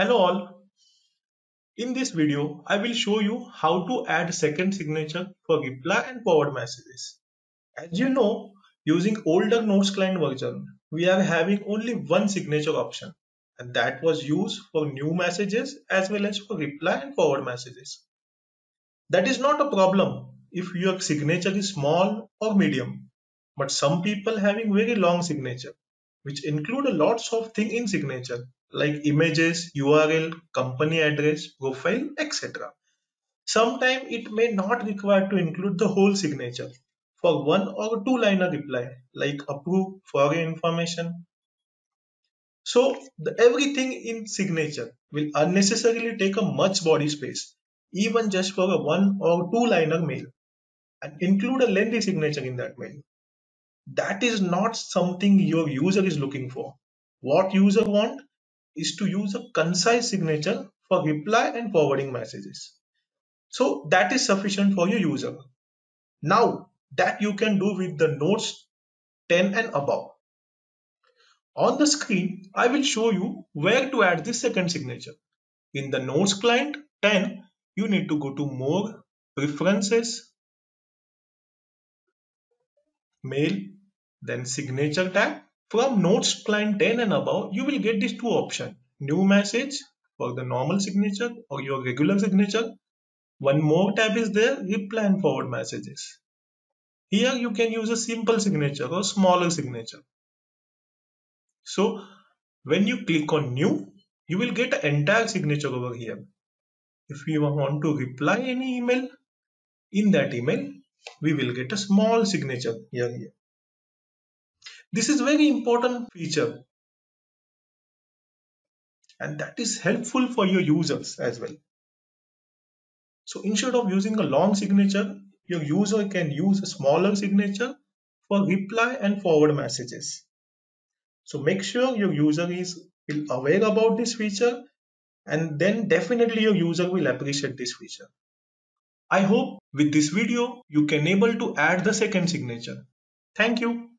Hello all. In this video, I will show you how to add second signature for reply and forward messages. As you know, using older Notes client version, we are having only one signature option and that was used for new messages as well as for reply and forward messages. That is not a problem if your signature is small or medium, but some people having very long signature which include a lots of thing in signature like images, URL, company address, profile, etc. Sometimes it may not require to include the whole signature for one or two liner reply like approve for your information. So the, everything in signature will unnecessarily take a much body space even just for a one or two liner mail and include a lengthy signature in that mail. That is not something your user is looking for. What user want is to use a concise signature for reply and forwarding messages. So that is sufficient for your user. Now that you can do with the notes 10 and above. On the screen, I will show you where to add the second signature. In the notes client 10, you need to go to more, preferences, mail, then signature tab from Notes client 10 and above, you will get these two options. New message for the normal signature or your regular signature. One more tab is there, reply and forward messages. Here you can use a simple signature or smaller signature. So when you click on new, you will get an entire signature over here. If you want to reply any email, in that email, we will get a small signature here. here. This is very important feature and that is helpful for your users as well. So instead of using a long signature, your user can use a smaller signature for reply and forward messages. So make sure your user is aware about this feature and then definitely your user will appreciate this feature. I hope with this video you can able to add the second signature. Thank you.